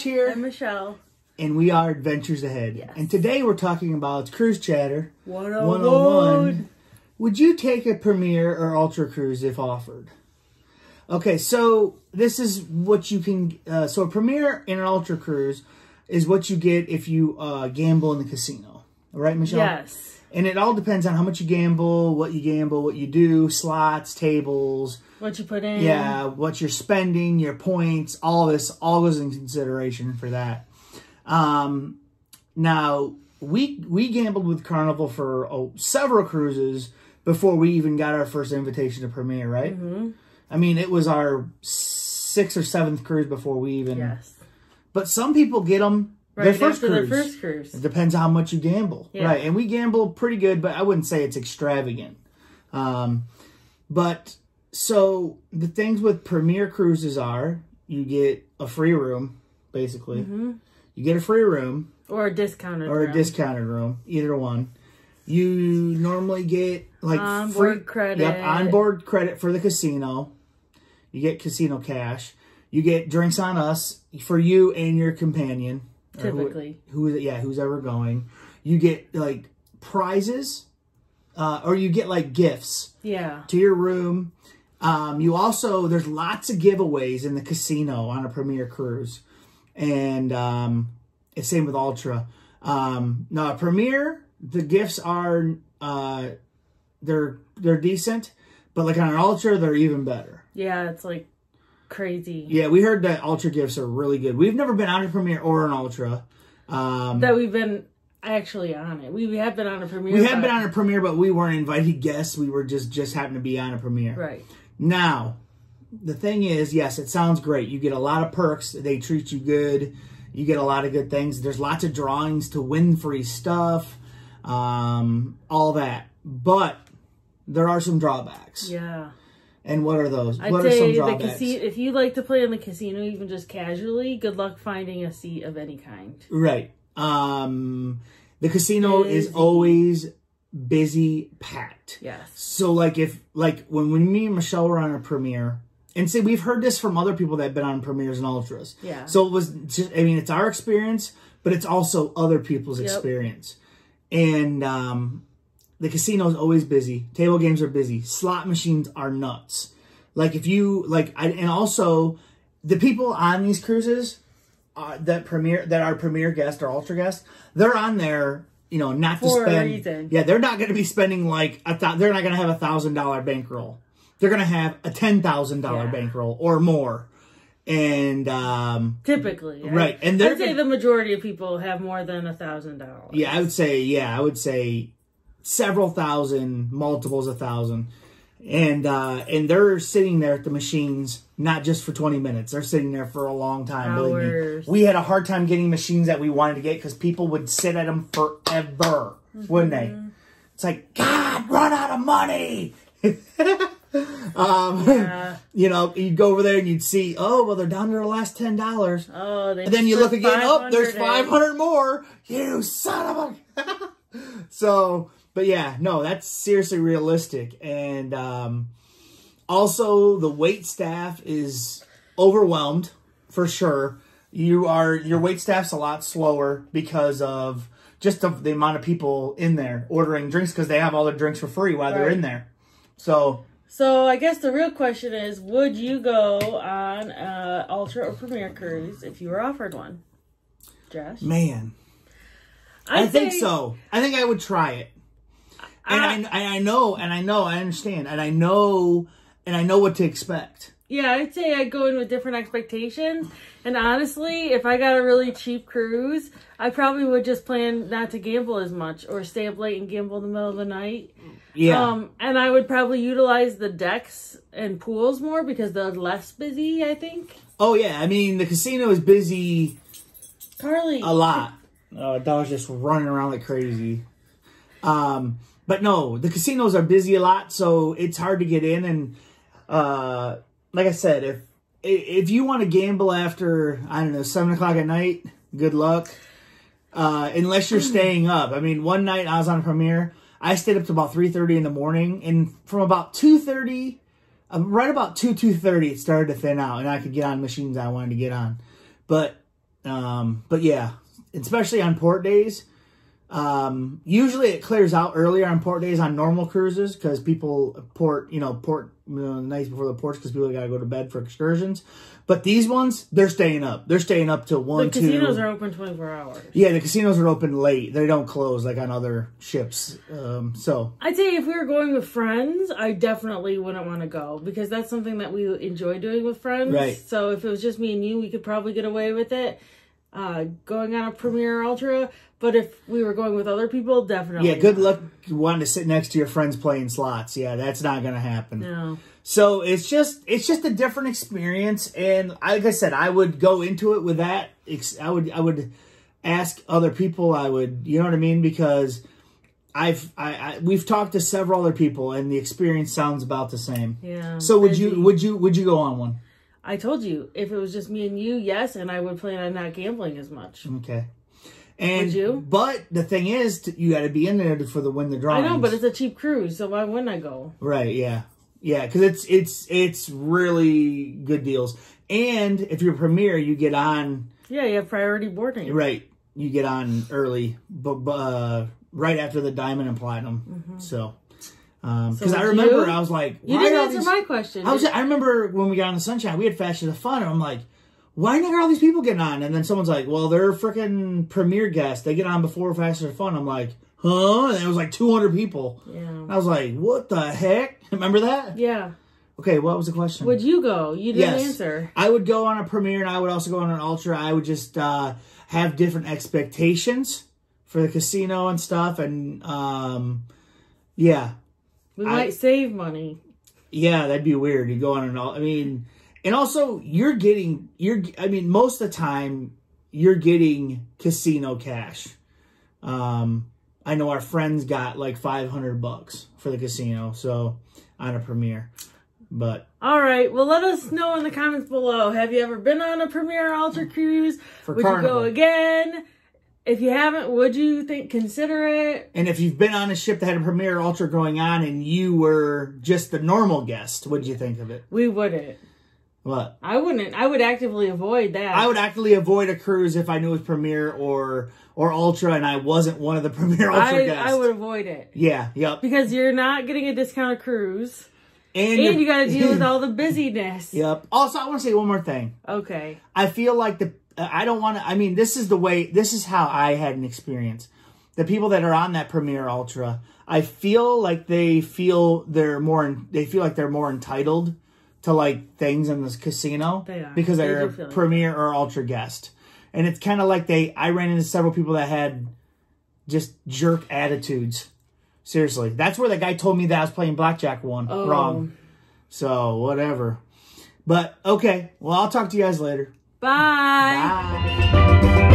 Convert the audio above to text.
Josh here. And Michelle. And we are Adventures Ahead. Yes. And today we're talking about Cruise Chatter 101. 101. Would you take a Premier or Ultra Cruise if offered? Okay, so this is what you can. Uh, so a Premier and an Ultra Cruise is what you get if you uh, gamble in the casino. All right, Michelle? Yes. And it all depends on how much you gamble, what you gamble, what you do, slots, tables, What you put in. yeah, what you're spending, your points, all this, all goes in consideration for that. Um, now we we gambled with Carnival for oh, several cruises before we even got our first invitation to Premier, right? Mm-hmm. I mean, it was our sixth or seventh cruise before we even. Yes. But some people get them Right their first cruise. their first cruise. It depends how much you gamble, Yeah. right? And we gamble pretty good, but I wouldn't say it's extravagant. Um, but so the things with Premier Cruises are you get a free room, basically. Mm-hmm. You get a free room Or a discounted or a room. discounted room, either one. You normally get like Onboard free, credit. Yep, onboard credit for the casino. You get casino cash. You get drinks on us for you and your companion. Who- Typically. who, yeah, who's ever going. You get like prizes, uh, or you get like gifts Yeah. to your room. Um, you also there's lots of giveaways in the casino on a Premier cruise, and um, it's same with Ultra. Um, now, Premier, the gifts are uh, they're they're decent, but like on an Ultra, they're even better. Yeah, it's like crazy. Yeah, we heard that Ultra gifts are really good. We've never been on a premiere or an Ultra. Um, That we've been actually on it. We have been on a premiere. we have been on a premiere, but we weren't invited guests. We were just just happened to be on a premiere. Right. Now, the thing is, yes, it sounds great. You get a lot of perks. They treat you good. You get a lot of good things. There's lots of drawings to win free stuff, um, all that. But there are some drawbacks. Yeah. And what are those? I'd what are some say the casino. If you like to play in the casino, even just casually, good luck finding a seat of any kind. Right. Um, the casino is always busy, packed. Yes. So like if like when when me and Michelle were on a premiere, and see we've heard this from other people that have been on premieres and ultras. Yeah. So it was just I mean it's our experience, but it's also other people's Yep. experience. And um the casino is always busy. Table games are busy. Slot machines are nuts. Like if you like I, and also the people on these cruises uh, that premiere that are premiere guests or ultra guests, they're on there, you know, not to For a spend. reason. Yeah, they're not going to be spending like a th- they're not going to have a thousand dollar bankroll. They're going to have a ten thousand dollar Yeah. bankroll or more, and um, Typically. I- Right, and they're I'd say the majority of people have more than a thousand dollars. yeah, I would say yeah, I would say several thousand, multiples of thousand, and uh, and they're sitting there at the machines not just for twenty minutes. They're sitting there for a long time. Hours. we had a hard time getting machines that we wanted to get because people would sit at them forever, wouldn't they? It's like God, run out of money. um, Yeah. you know, you'd go over there and you'd see, oh, well, they're down to their last ten dollars. Oh, And then you look again, oh, there's 500 500 more. You son of a. so, but yeah, no, that's seriously realistic. And um, also, the wait staff is overwhelmed for sure. You are your wait staff's a lot slower because of just of the amount of people in there ordering drinks because they have all their drinks for free while they're in there. So So I guess the real question is, would you go on uh, Ultra or Premier cruise if you were offered one? Josh, man, I I'd think so. I think I would try it. And I- I, and I know, and I know, I understand, and I know, and I know what to expect. Yeah, I'd say I'd go in with different expectations. And honestly, if I got a really cheap cruise, I probably would just plan not to gamble as much or stay up late and gamble in the middle of the night. Yeah, Um, and I would probably utilize the decks and pools more because they're less busy, I think. oh yeah. I mean, the casino is busy Carly. a lot. Uh, dogs just running around like crazy. Um, but no, the casinos are busy a lot, so it's hard to get in. And uh, like I said, if if you want to gamble after I don't know seven o'clock at night, good luck. Uh, unless you're staying up. I mean, one night I was on a premiere. I stayed up to about three thirty in the morning, and from about two thirty, um, right about two two thirty, it started to thin out, and I could get on machines I wanted to get on. But Um, but yeah, especially on port days. Um, usually it clears out earlier on port days on normal cruises because people port, you know, port you know, the nights before the ports because people got to go to bed for excursions. But these ones, they're staying up. They're staying up till one, The two. casinos are open 24 hours. yeah, the casinos are open late. They don't close like on other ships. Um, so I'd say if we were going with friends, I definitely wouldn't want to go because that's something that we enjoy doing with friends. Right. So if it was just me and you, we could probably get away with it. Uh, going on a Premier Ultra, but if we were going with other people, definitely. yeah, good not. luck wanting to sit next to your friends playing slots. Yeah, that's not gonna happen. No. So it's just it's just a different experience, and like I said, I would go into it with that. I would I would ask other people. I would you know what I mean because I've I, I we've talked to several other people, and the experience sounds about the same. Yeah. So would you would you would you go on one? I told you if it was just me and you, yes, and I would plan on not gambling as much. Okay. And Would you? but the thing is, you got to be in there for the win the I drawings. know, but it's a cheap cruise, so why wouldn't I go? Right, yeah. Yeah, because it's it's it's really good deals. And if you're a premier, you get on Yeah, you have priority boarding. right. You get on early, but uh, right after the diamond and platinum. So, um because Mm-hmm. So I remember you? I was like, You didn't answer these- my question. I was I remember when we got on the sunshine, we had Faster to Fun, and I'm like, why are all these people getting on? And then someone's like, well, they're freaking premier guests. They get on before of Fun. I'm like, huh? And it was like 200 people. yeah. I was like, what the heck? Remember that? Yeah. Okay, what was the question? Would you go? You didn't Yes. answer. I would go on a premiere and I would also go on an ultra. I would just uh, have different expectations for the casino and stuff. And um, yeah, We I- might save money. yeah, that'd be weird. You go on an all. I mean, and also you're getting you're. I mean, most of the time you're getting casino cash. Um, I know our friends got like five hundred bucks for the casino, so on a premiere. But All right. Well, let us know in the comments below. Have you ever been on a premiere Ultra cruise? For would Carnival. you go again? If you haven't, would you think consider it? And if you've been on a ship that had a premiere Ultra going on and you were just the normal guest, what'd you think of it? We wouldn't. What? I wouldn't. I would actively avoid that. I would actively avoid a cruise if I knew it was Premier or or Ultra and I wasn't one of the Premier Ultra I, guests. I would avoid it Yeah, yep. because you're not getting a discounted cruise, And, and you got to deal with all the busyness. Yep. Also, I want to say one more thing. Okay. I feel like the I don't want to. I mean, this is the way. This is how I had an experience. The people that are on that Premier Ultra, I feel like they feel they're more. They feel like they're more entitled to like things in this casino They because They they're a feel like Premier or Ultra guest, and it's kind of like they. I ran into several people that had just jerk attitudes. Seriously, that's where the guy told me that I was playing blackjack one Oh. wrong. So whatever. But okay, well I'll talk to you guys later. Bye. Bye.